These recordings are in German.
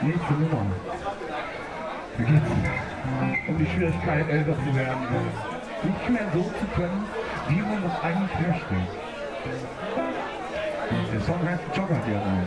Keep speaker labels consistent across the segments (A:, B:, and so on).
A: Nicht Nächste Nummer. Da geht es um die Schwierigkeit, älter zu werden. Nicht mehr so zu können, wie man das eigentlich möchte. Der Song heißt Jogger dir ein.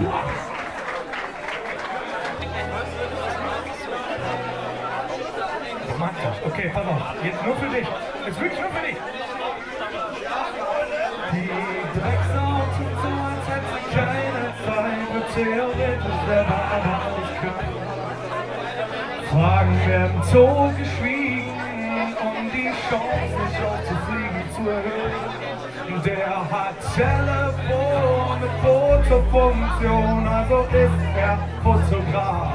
A: Ich mag. Okay, pass auf. Jetzt nur für dich. Jetzt wirklich nur für dich. Die Drecksau zu Zeit sind keine Feinde, theoretisch der Wahrheit Fragen werden so geschwiegen, um die Chance, sich aufzufliegen, zu erhöhen. Der hat Telefon mit Fotofunktion, also ist er Fotograf.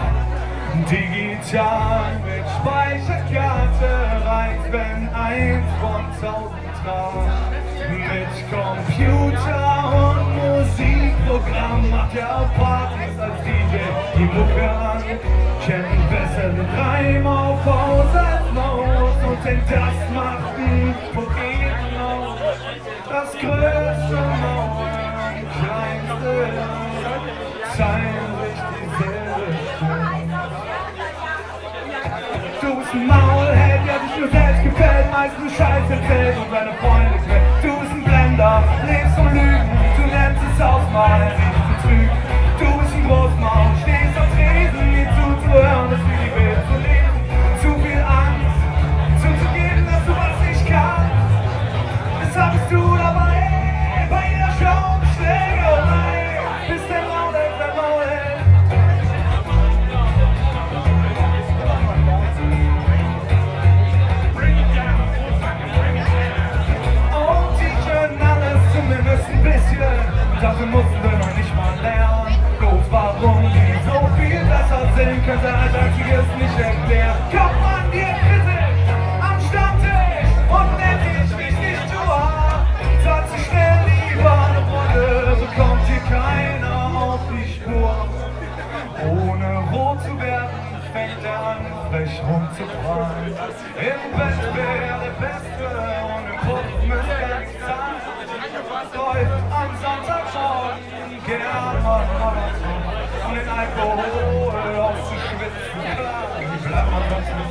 A: Digital mit Speicherkarte reicht, wenn eins von tausend traf. Mit Computer und Musikprogramm macht er auf Partys als DJ die Mucke an. Kennt besseren Reim auf Haus als Maus und denkt, das macht ein Programm das größte Mauern, kleinste scheinen sich dieselbe Du bist ein Maulheld, der dich nur selbst gefällt, meist nur Scheiße erzählt und deine Freunde quält. Du bist ein Blender, lebst von Lügen, du lernst es ausmalen, sich zu trügen. Frau zu werden, fängt er an, frech rumzufahren. Im Bett wäre der Beste und im Puff müsste er nichts sagen. Läuft am Sonntagmorgen gern mal Marathon, um den Alkohol auszuschwitzen. Klar, bleibt man sonst mit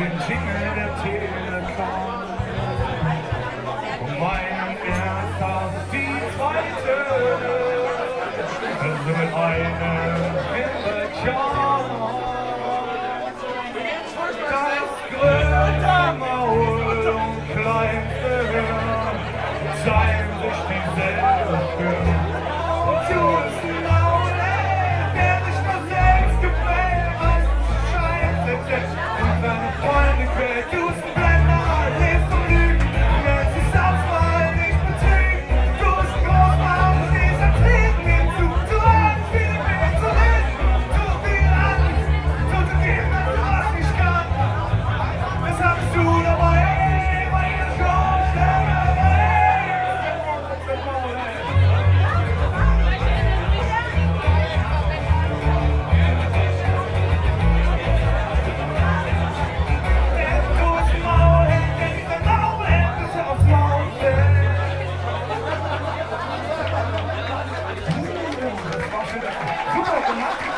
A: continued to 누가 왔구나?